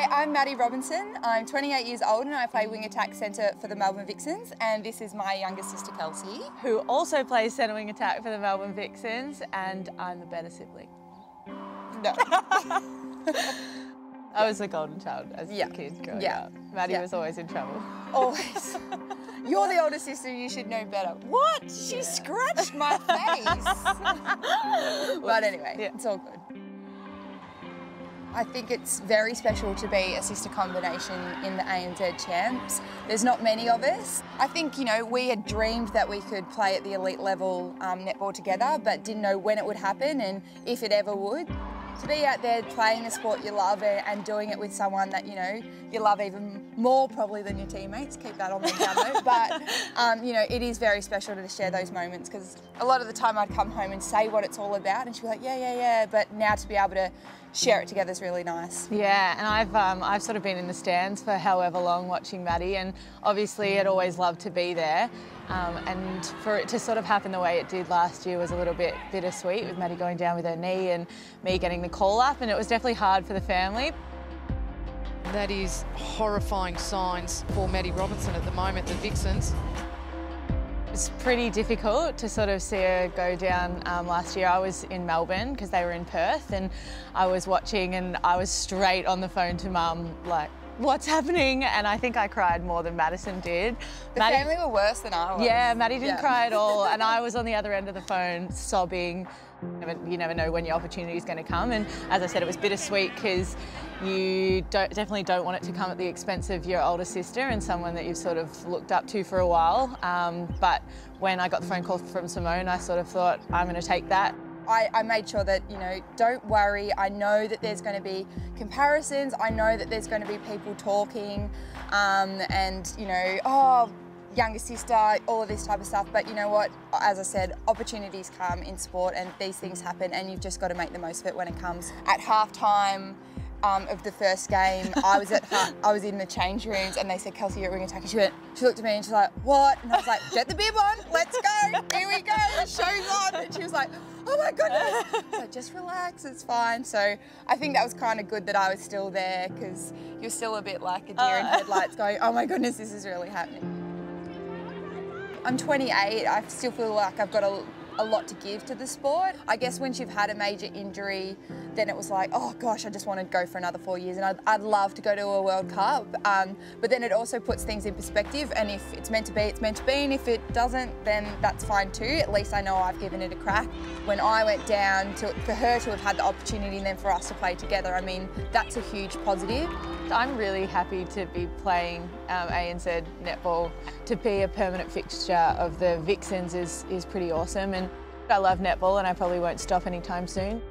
Hi, I'm Maddie Robinson. I'm 28 years old and I play wing attack centre for the Melbourne Vixens and this is my younger sister Kelsey. Who also plays centre wing attack for the Melbourne Vixens and I'm the better sibling. No. I was the golden child as Yeah. a kid growing Yeah. up. Maddie Yeah. was always in trouble. Always. You're the older sister, you should know better. What? She scratched my face. but anyway, Yeah. it's all good. I think it's very special to be a sister combination in the ANZ champs. There's not many of us. I think, you know, we had dreamed that we could play at the elite level um, netball together, but didn't know when it would happen and if it ever would. To be out there playing the sport you love and, and doing it with someone that, you know, you love even more probably than your teammates, keep that on the down low. But, um, you know, it is very special to share those moments because a lot of the time I'd come home and say what it's all about and she'd be like, yeah, yeah, yeah. But now to be able to share it together is really nice. Yeah, and I've um, I've sort of been in the stands for however long watching Maddie, and obviously I'd always loved to be there. Um, and for it to sort of happen the way it did last year was a little bit bittersweet with Maddie going down with her knee and me getting the call up, and it was definitely hard for the family. That is horrifying signs for Maddie Robinson at the moment, the Vixens. It's pretty difficult to sort of see her go down um, last year. I was in Melbourne because they were in Perth and I was watching and I was straight on the phone to mum like, what's happening? And I think I cried more than Madison did. The Maddie- family were worse than I was. yeah, Maddie didn't Yeah. cry at all, and I was on the other end of the phone sobbing. You never know when your opportunity is going to come, and as I said, it was bittersweet because you don't, definitely don't want it to come at the expense of your older sister and someone that you've sort of looked up to for a while. Um, but when I got the phone call from Simone, I sort of thought I'm going to take that. I, I made sure that, you know, don't worry. I know that there's going to be comparisons. I know that there's going to be people talking um, and, you know, oh, younger sister, all of this type of stuff. But you know what? As I said, opportunities come in sport and these things happen and you've just got to make the most of it when it comes. At halftime, um, of the first game, I was at I was in the change rooms and they said Kelsey, you're at wing attack. And she went, she looked at me and she's like, what? And I was like, get the bib on, let's go, here we go, the show's on. And she was like, oh my goodness. So just relax, it's fine. So I think that was kind of good that I was still there because you're still a bit like a deer in headlights, going, oh my goodness, this is really happening. I'm 28. I still feel like I've got a, a lot to give to the sport. I guess once you've had a major injury, then it was like, oh gosh, I just want to go for another four years, and I'd, I'd love to go to a World Cup. Um, but then it also puts things in perspective, and if it's meant to be, it's meant to be, and if it doesn't, then that's fine too. At least I know I've given it a crack. When I went down, to, for her to have had the opportunity, and then for us to play together, I mean, that's a huge positive. I'm really happy to be playing um, ANZ netball. To be a permanent fixture of the Vixens is, is pretty awesome and I love netball and I probably won't stop anytime soon.